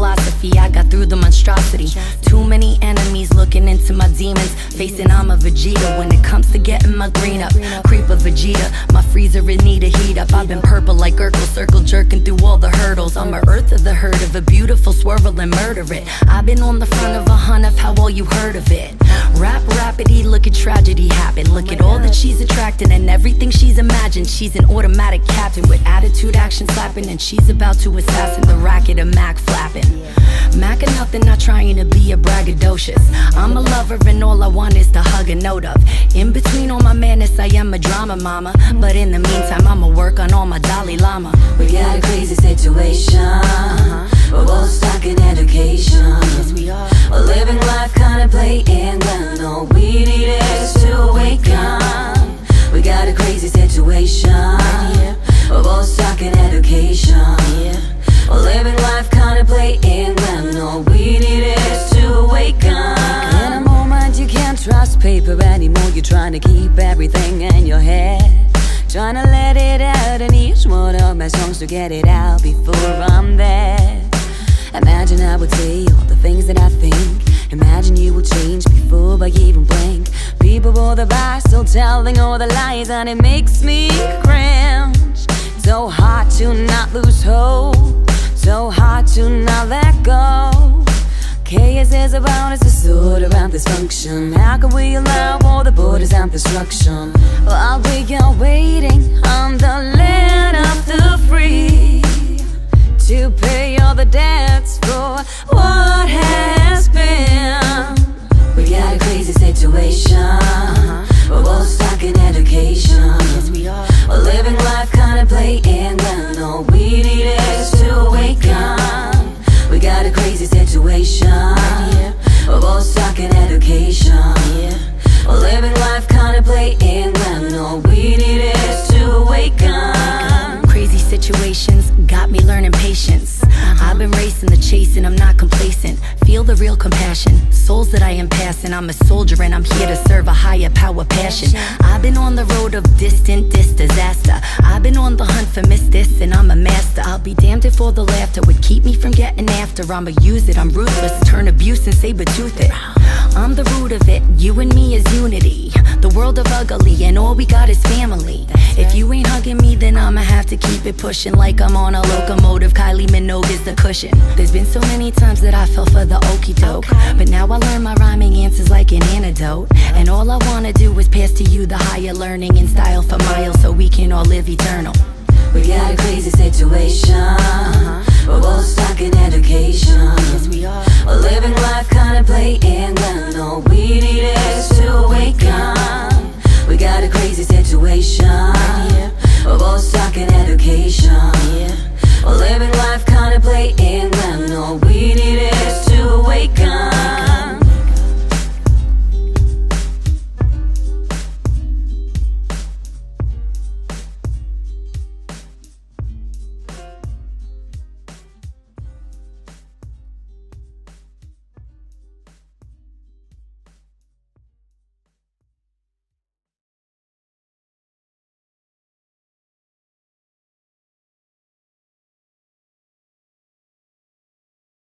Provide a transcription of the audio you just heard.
catastrophe. I got through the monstrosity. Too many enemies looking into my demons. Facing I'm a Vegeta when it comes to getting my green up. Creep a Vegeta, my freezer in need of heat up. I've been purple like Urkel, circle jerking through all the hurdles. I'm a earth of the herd of a beautiful swirl and murder it. I've been on the front of a hunt of how all you heard of it. Rap rapidity, look at tragedy happen. Look at all that she's attracting and everything she's imagined. She's an automatic captain with attitude, action slapping, and she's about to assassin the racket of Mac flapping. Nothing, not trying to be a braggadocious. I'm a lover and all I want is to hug a note of. In between all my madness, I am a drama mama. But in the meantime, I'ma work on all my Dalai Lama. We got a crazy situation. We're both stuck in education. Yes, we are. We're living life contemplating when all we need is to awaken. We got a crazy situation. We're both stuck in education. We're living life your head. Trying to let it out in each one of my songs to get it out before I'm there. Imagine I would say all the things that I think. Imagine you would change before I even blink. People all by still telling all the lies, and it makes me cringe. So hard to not lose hope. So hard to not let go. Chaos is around us, a sword around dysfunction. How can we allow all the borders and destruction? While we are waiting on the land of the free to pay all the debts crazy situation. We're both stuck in education. We're living life contemplating when all not complacent. Feel the real compassion, souls that I am passing. I'm a soldier and I'm here to serve a higher power passion. I've been on the road of distant dis disaster. I've been on the hunt for miss this and I'm a master. I'll be damned if all the laughter would keep me from getting after. I'ma use it, I'm ruthless, turn abuse and saber tooth it. I'm the root of it, you and me is unity. The world of ugly and all we got is family. If you ain't hugging me, then I'ma have to keep it pushing like I'm on a locomotive. Kylie Minogue is the cushion. There's been so many times that I fell for the okey doke. But now I learn my rhyming answers like an antidote. And all I wanna do is pass to you the higher learning and style for miles so we can all live eternal. We got a crazy situation. We're both stuck in